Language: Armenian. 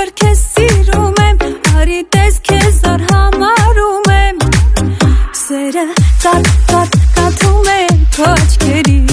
Ինչքր քեզ սիրում եմ, արի տես քեզ ար համարում եմ Սերը կատ կատ կատում է քո աչքերից